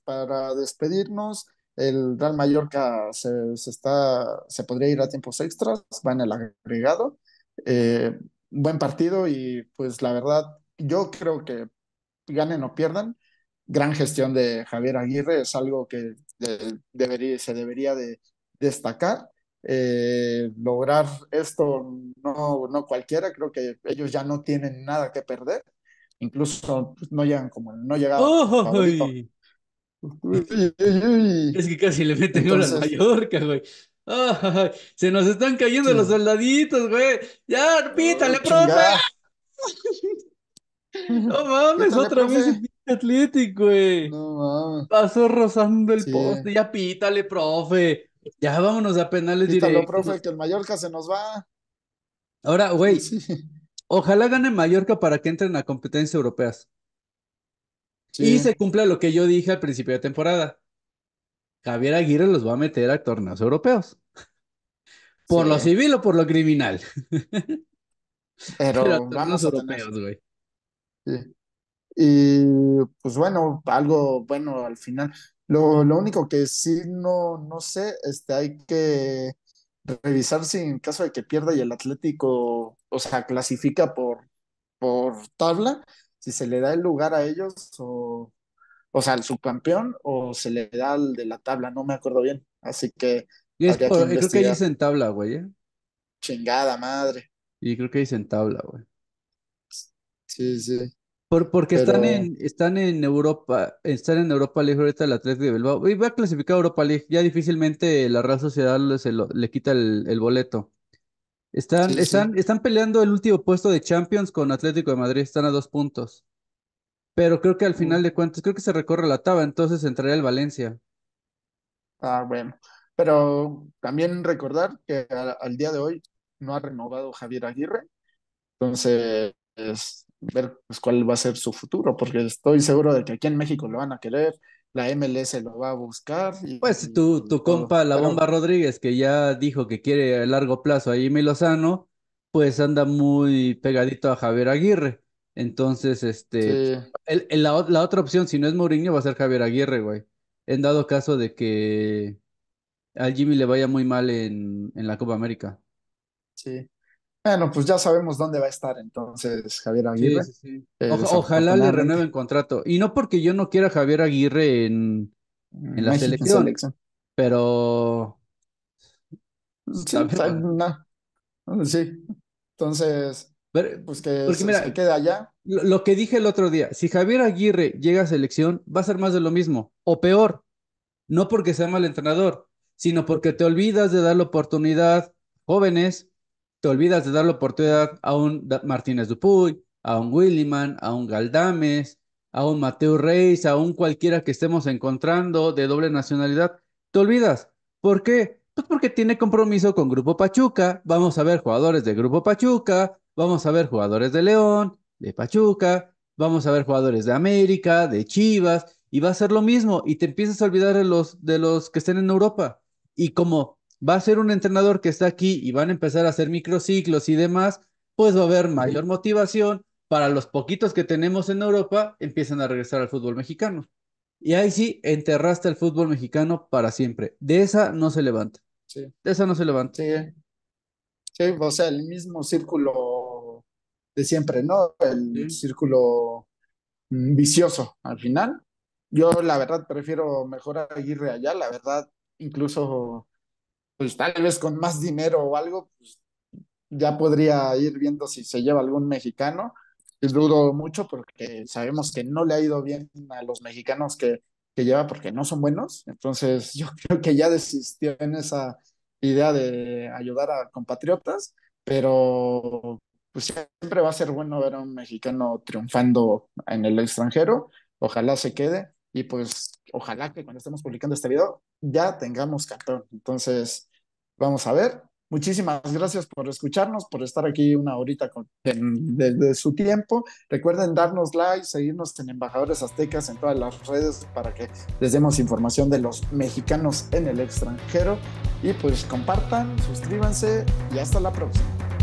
A: para despedirnos, el Real Mallorca se, se está, se podría ir a tiempos extras, va en el agregado. Eh, buen partido y pues la verdad, yo creo que ganen o pierdan, gran gestión de Javier Aguirre, es algo que de- debería, se debería de destacar. Eh, lograr esto no, no cualquiera, creo que ellos ya no tienen nada que perder, incluso no llegan como no llegaban.
B: ¡Uy!
A: Uy, uy, uy.
B: Es que casi le meten
A: Entonces,
B: Mallorca, güey. ¡Ay! Se nos están cayendo
A: sí.
B: los soldaditos, güey. ¡Ya, pítale,
A: Oh,
B: profe! No mames,
A: Pítale,
B: otra vez
A: profe.
B: Atlético, güey.
A: No mames.
B: Pasó rozando el
A: Sí.
B: poste. Ya pítale, profe. Ya vámonos a penales
A: Pítalo,
B: directos.
A: profe, que el Mallorca se nos va.
B: Ahora, güey,
A: Sí,
B: ojalá gane Mallorca para que entren a competencias europeas. Y se cumpla lo que yo dije al principio de temporada. Javier Aguirre los va a meter a torneos europeos. Por lo civil o por lo criminal. Pero
A: Pero vamos
B: europeos, güey.
A: sí. Y pues bueno, algo bueno al final. Lo, lo único que sí no, no sé, este, hay que revisar si en caso de que pierda y el Atlético, o sea, clasifica por, por tabla, si se le da el lugar a ellos o, o sea, al subcampeón o se le da al de la tabla, no me acuerdo bien. Así que
B: Y es por-
A: que
B: creo que ahí
A: investigar.
B: es en tabla, güey. ¿eh?
A: Chingada madre.
B: Y creo que ahí es en tabla, güey.
A: Sí, sí.
B: Por, porque están en, están en Europa, están en Europa League ahorita el Atlético de Bilbao. Y va a clasificar a Europa League. Ya difícilmente la Real Sociedad se lo- le quita el, el boleto. Están,
A: sí, sí.
B: están, están peleando el último puesto de Champions con Atlético de Madrid. Están a dos puntos. Pero creo que al final de cuentas, creo que se recorre la tabla, entonces entraría el Valencia.
A: ah, bueno. Pero también recordar que a- al día de hoy no ha renovado Javier Aguirre. Entonces, es ver pues, cuál va a ser su futuro, porque estoy seguro de que aquí en México lo van a querer, la MLS lo va a buscar y,
B: Pues tu,
A: pues,
B: compa, la Bomba
A: Pero
B: Rodríguez, que ya dijo que quiere a largo plazo a Jimmy Lozano, pues anda muy pegadito a Javier Aguirre. Entonces, este,
A: sí,
B: el, el- la, o- la otra opción, si no es Mourinho, va a ser Javier Aguirre, güey. En dado caso de que al Jimmy le vaya muy mal en, en la Copa América.
A: sí. Bueno, pues ya sabemos dónde va a estar entonces Javier Aguirre,
B: sí, sí.
A: eh,
B: Oja- ojalá le renueven contrato. Y no porque yo no quiera a Javier Aguirre en, en
A: en
B: la selección,
A: selección.
B: pero
A: no, sí. Entonces,
B: Pero-
A: pues que
B: porque
A: se, quede allá.
B: Lo, lo que dije el otro día, si Javier Aguirre llega a selección, va a ser más de lo mismo, o peor, no porque sea mal entrenador, sino porque te olvidas de dar la oportunidad jóvenes, te olvidas de dar la oportunidad a un Martínez Dupuy, a un Williman, a un Galdames, a un Mateo Reis, a un cualquiera que estemos encontrando de doble nacionalidad, te olvidas. ¿Por qué? Pues porque tiene compromiso con Grupo Pachuca, vamos a ver jugadores de Grupo Pachuca, vamos a ver jugadores de León, de Pachuca, vamos a ver jugadores de América, de Chivas, y va a ser lo mismo y te empiezas a olvidar de los, de los que estén en Europa. Y como va a ser un entrenador que está aquí y van a empezar a hacer microciclos y demás, pues va a haber mayor motivación para los poquitos que tenemos en Europa, empiezan a regresar al fútbol mexicano. Y ahí sí, enterraste el fútbol mexicano para siempre. De esa no se levanta.
A: Sí.
B: De esa no se levanta.
A: Sí. Sí, o sea, el mismo círculo de siempre, ¿no? El
B: Sí.
A: círculo mm, vicioso al final. Yo la verdad prefiero mejor a Aguirre allá, la verdad, incluso pues tal vez con más dinero o algo, pues ya podría ir viendo si se lleva algún mexicano. Dudo mucho porque sabemos que no le ha ido bien a los mexicanos que, que lleva porque no son buenos. Entonces yo creo que ya desistió en esa idea de ayudar a compatriotas, pero pues siempre va a ser bueno ver a un mexicano triunfando en el extranjero. Ojalá se quede y pues ojalá que cuando estemos publicando este video ya tengamos campeón. Entonces, vamos a ver. Muchísimas gracias por escucharnos, por estar aquí una horita con, de, su tiempo. Recuerden darnos like, seguirnos en Embajadores Aztecas en todas las redes para que les demos información de los mexicanos en el extranjero. Y pues compartan, suscríbanse y hasta la próxima.